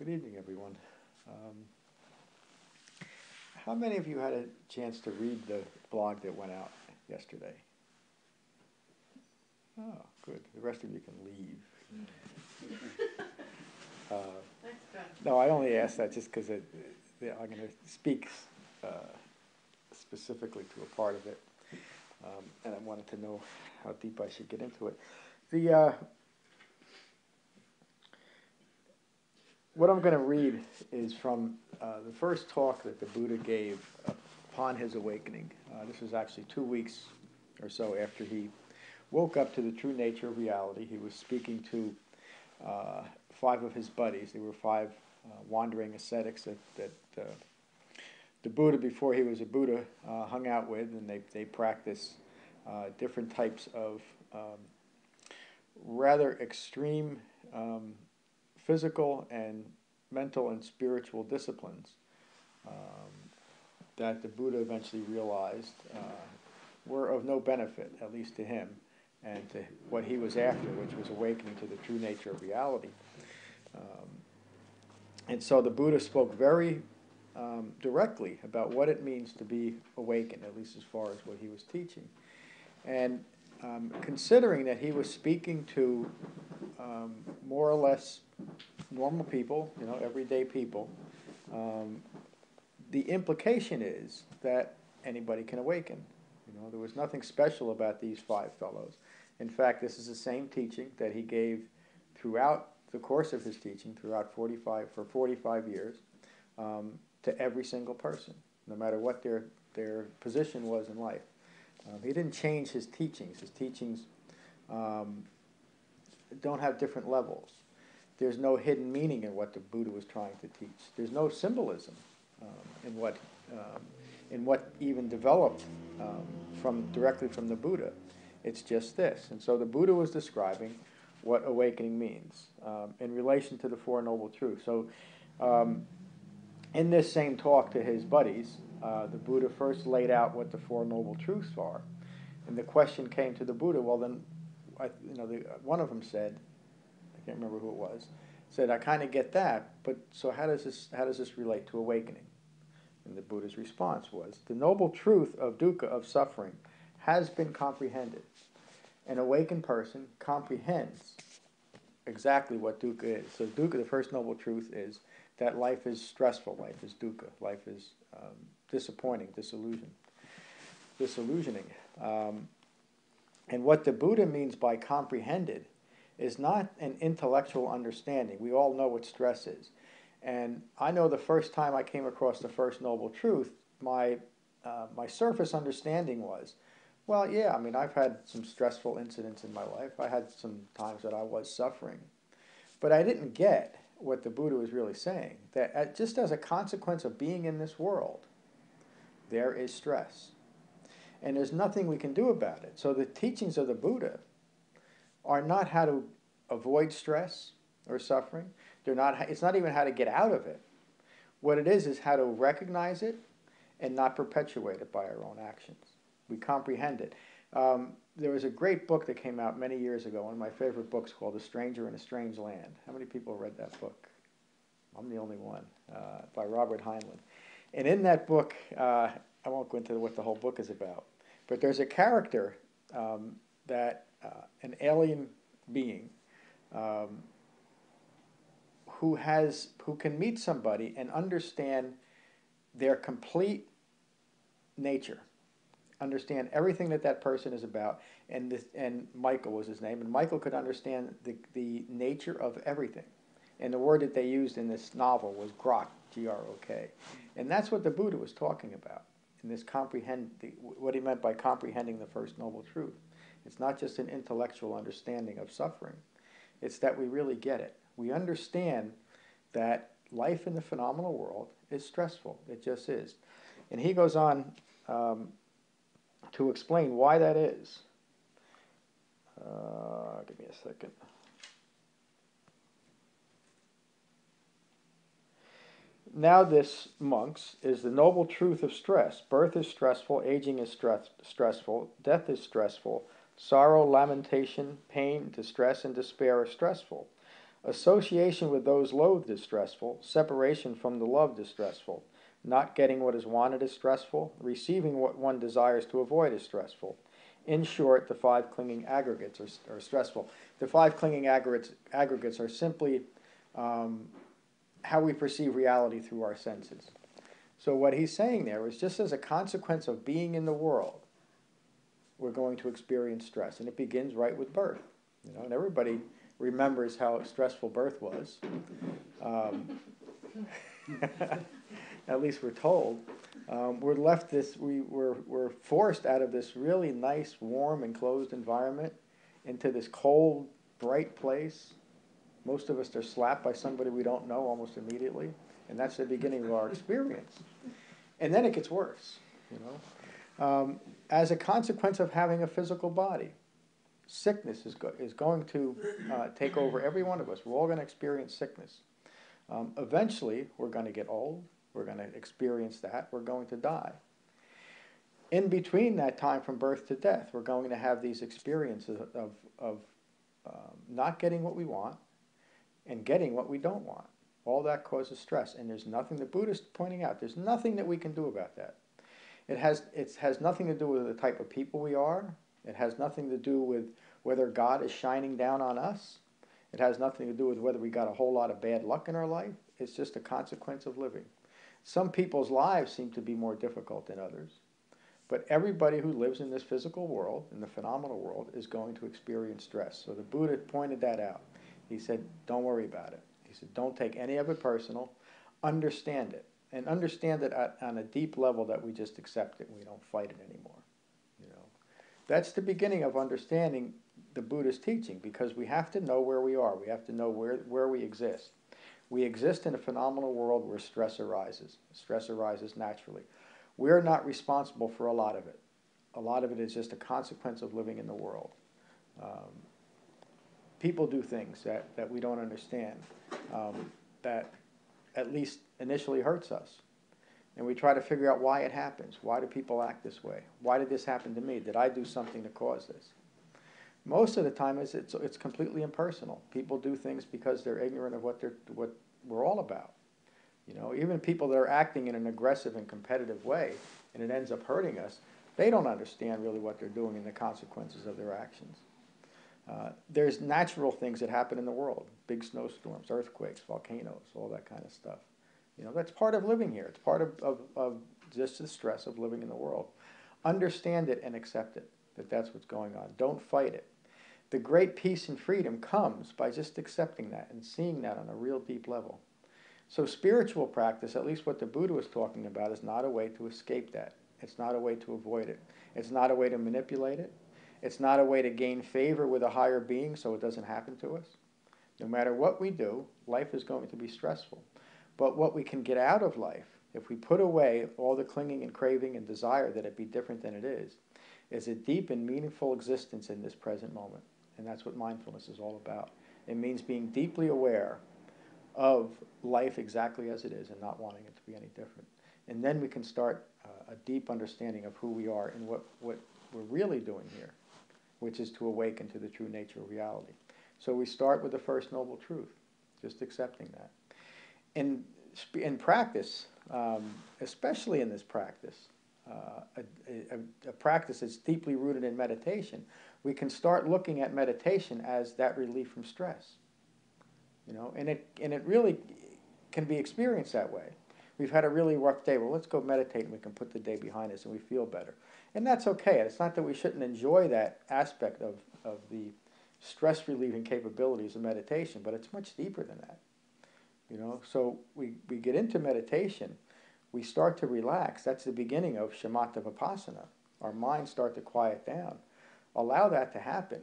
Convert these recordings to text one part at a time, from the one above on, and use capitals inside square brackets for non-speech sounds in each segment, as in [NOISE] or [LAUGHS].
Good evening, everyone. Um, how many of you had a chance to read the blog that went out yesterday? Oh, good. The rest of you can leave. [LAUGHS] Uh, no, I only asked that just because I'm going to speak uh, specifically to a part of it, um, and I wanted to know how deep I should get into it. The uh, what I'm going to read is from uh, the first talk that the Buddha gave upon his awakening. Uh, this was actually two weeks or so after he woke up to the true nature of reality. He was speaking to uh, five of his buddies. They were five uh, wandering ascetics that, that uh, the Buddha, before he was a Buddha, uh, hung out with, and they, they practice different types of um, rather extreme um, physical and mental and spiritual disciplines um, that the Buddha eventually realized uh, were of no benefit, at least to him, and to what he was after, which was awakening to the true nature of reality. Um, and so the Buddha spoke very um, directly about what it means to be awakened, at least as far as what he was teaching. And um, considering that he was speaking to um, more or less normal people, you know, everyday people, um, the implication is that anybody can awaken. You know, there was nothing special about these five fellows. In fact, this is the same teaching that he gave throughout the course of his teaching, throughout 45 for 45 years, um, to every single person, no matter what their their position was in life. Um, he didn't change his teachings. His teachings um, don't have different levels. There's no hidden meaning in what the Buddha was trying to teach. There's no symbolism um, in what um, in what even developed um, from directly from the Buddha. It's just this. And so the Buddha was describing what awakening means um, in relation to the Four Noble Truths. So in this same talk to his buddies, uh, the Buddha first laid out what the Four Noble Truths are. And the question came to the Buddha, well, then, I, you know, the, one of them said, I can't remember who it was, said, I kind of get that, but so how does, this, how does this relate to awakening? And the Buddha's response was, the noble truth of dukkha, of suffering, has been comprehended. An awakened person comprehends exactly what dukkha is. So dukkha, the first noble truth is that life is stressful, life is dukkha, life is um, disappointing, disillusion, disillusioning. Um, and what the Buddha means by comprehended is not an intellectual understanding. We all know what stress is. And I know the first time I came across the first noble truth, my, uh, my surface understanding was, well, yeah, I mean, I've had some stressful incidents in my life. I had some times that I was suffering. But I didn't get what the Buddha was really saying that just as a consequence of being in this world, there is stress. And there's nothing we can do about it. So the teachings of the Buddha are not how to avoid stress or suffering. They're not, it's not even how to get out of it. What it is is how to recognize it and not perpetuate it by our own actions. We comprehend it. Um, there was a great book that came out many years ago, one of my favorite books called A Stranger in a Strange Land. How many people read that book? I'm the only one, uh, by Robert Heinlein. And in that book, uh, I won't go into what the whole book is about, but there's a character um, that uh, an alien being um, who has who can meet somebody and understand their complete nature understand everything that that person is about. And this, and Michael was his name, and Michael could understand the the nature of everything. And the word that they used in this novel was grok, G-R-O-K, and that's what the Buddha was talking about. In this comprehend, the, what he meant by comprehending the first noble truth. It's not just an intellectual understanding of suffering; it's that we really get it. We understand that life in the phenomenal world is stressful. It just is. And he goes on um, to explain why that is. Uh, give me a second. Now, this, monks, is the noble truth of stress. Birth is stressful, aging is stress, stressful, death is stressful, sorrow, lamentation, pain, distress, and despair are stressful. Association with those loathed is stressful. Separation from the loved is stressful. Not getting what is wanted is stressful. Receiving what one desires to avoid is stressful. In short, the five clinging aggregates are, are stressful. The five clinging aggregates, aggregates are simply um, how we perceive reality through our senses. So, what he's saying there is just as a consequence of being in the world, we're going to experience stress. And it begins right with birth. You know, and everybody remembers how stressful birth was. Um, [LAUGHS] at least we're told. Um, we're left this, we, we're, we're forced out of this really nice, warm, enclosed environment into this cold, bright place. Most of us are slapped by somebody we don't know almost immediately, and that's the beginning of our experience. And then it gets worse, you know. Um, as a consequence of having a physical body, sickness is, go- is going to uh, take over every one of us. We're all going to experience sickness. Um, eventually, we're going to get old, we're going to experience that. We're going to die. In between that time from birth to death, we're going to have these experiences of, of um, not getting what we want and getting what we don't want. All that causes stress, and there's nothing, the Buddhist pointing out, there's nothing that we can do about that. It has, it has nothing to do with the type of people we are. It has nothing to do with whether God is shining down on us. It has nothing to do with whether we got a whole lot of bad luck in our life. It's just a consequence of living. Some people's lives seem to be more difficult than others, but everybody who lives in this physical world, in the phenomenal world, is going to experience stress. So the Buddha pointed that out. He said, Don't worry about it. He said, Don't take any of it personal. Understand it. And understand it at, on a deep level that we just accept it and we don't fight it anymore. You know, That's the beginning of understanding the Buddha's teaching because we have to know where we are. We have to know where, where we exist. We exist in a phenomenal world where stress arises. Stress arises naturally. We're not responsible for a lot of it. A lot of it is just a consequence of living in the world. Um, people do things that, that we don't understand um, that at least initially hurts us. And we try to figure out why it happens. Why do people act this way? Why did this happen to me? Did I do something to cause this? Most of the time, it's, it's, it's completely impersonal. People do things because they're ignorant of what, they're, what we're all about. You know, even people that are acting in an aggressive and competitive way, and it ends up hurting us, they don't understand really what they're doing and the consequences of their actions. Uh, there's natural things that happen in the world big snowstorms, earthquakes, volcanoes, all that kind of stuff. You know, that's part of living here. It's part of, of, of just the stress of living in the world. Understand it and accept it, that that's what's going on. Don't fight it. The great peace and freedom comes by just accepting that and seeing that on a real deep level. So, spiritual practice, at least what the Buddha was talking about, is not a way to escape that. It's not a way to avoid it. It's not a way to manipulate it. It's not a way to gain favor with a higher being so it doesn't happen to us. No matter what we do, life is going to be stressful. But what we can get out of life, if we put away all the clinging and craving and desire that it be different than it is, is a deep and meaningful existence in this present moment. And that's what mindfulness is all about. It means being deeply aware of life exactly as it is and not wanting it to be any different. And then we can start uh, a deep understanding of who we are and what, what we're really doing here, which is to awaken to the true nature of reality. So we start with the first noble truth, just accepting that. In, in practice, um, especially in this practice, uh, a, a, a practice that's deeply rooted in meditation, we can start looking at meditation as that relief from stress. You know, and it and it really can be experienced that way. We've had a really rough day. Well, let's go meditate and we can put the day behind us and we feel better. And that's okay. It's not that we shouldn't enjoy that aspect of, of the stress relieving capabilities of meditation, but it's much deeper than that. You know, so we, we get into meditation, we start to relax. That's the beginning of shamatha vipassana. Our minds start to quiet down. Allow that to happen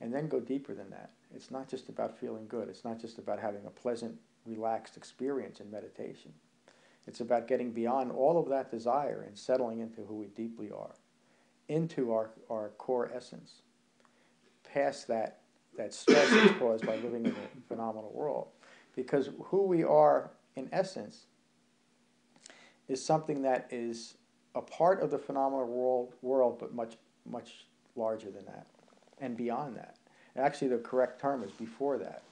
and then go deeper than that. It's not just about feeling good. It's not just about having a pleasant, relaxed experience in meditation. It's about getting beyond all of that desire and settling into who we deeply are, into our, our core essence, past that, that stress is caused by living in a phenomenal world. Because who we are, in essence, is something that is a part of the phenomenal world, world but much, much larger than that and beyond that. And actually, the correct term is before that.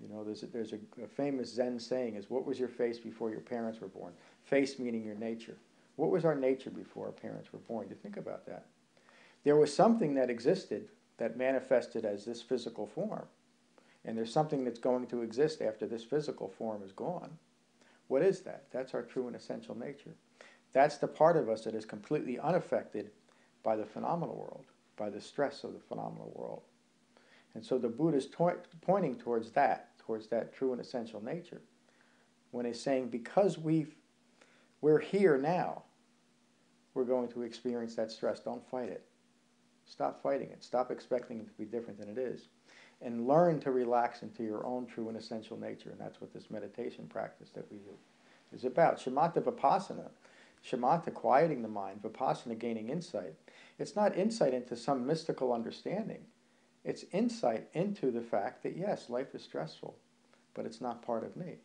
You know, there's a, there's a, a famous Zen saying is, what was your face before your parents were born? Face meaning your nature. What was our nature before our parents were born? You think about that. There was something that existed that manifested as this physical form. And there's something that's going to exist after this physical form is gone. What is that? That's our true and essential nature. That's the part of us that is completely unaffected by the phenomenal world, by the stress of the phenomenal world. And so the Buddha is to- pointing towards that, towards that true and essential nature, when he's saying, because we've, we're here now, we're going to experience that stress. Don't fight it. Stop fighting it. Stop expecting it to be different than it is. And learn to relax into your own true and essential nature. And that's what this meditation practice that we do is about. Shamatha Vipassana, shamatha quieting the mind, Vipassana gaining insight. It's not insight into some mystical understanding. It's insight into the fact that yes, life is stressful, but it's not part of me.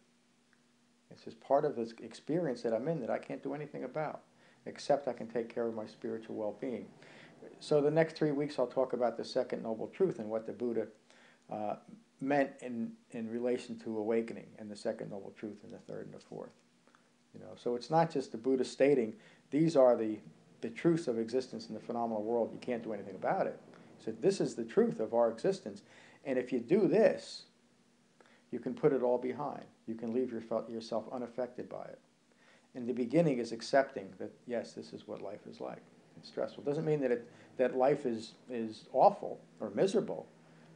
It's just part of this experience that I'm in that I can't do anything about, except I can take care of my spiritual well being. So, the next three weeks, I'll talk about the second noble truth and what the Buddha uh, meant in, in relation to awakening, and the second noble truth, and the third and the fourth. You know, so it's not just the Buddha stating these are the, the truths of existence in the phenomenal world. You can't do anything about it. He said this is the truth of our existence, and if you do this, you can put it all behind. You can leave your, yourself unaffected by it. And the beginning is accepting that, yes, this is what life is like. It's stressful. Doesn't mean that, it, that life is, is awful or miserable.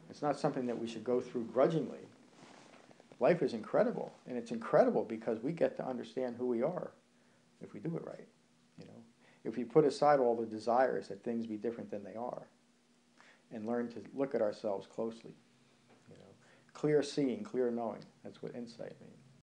It's not something that we should go through grudgingly. Life is incredible, and it's incredible because we get to understand who we are if we do it right. You know, if we put aside all the desires that things be different than they are, and learn to look at ourselves closely. You know, clear seeing, clear knowing. That's what insight means.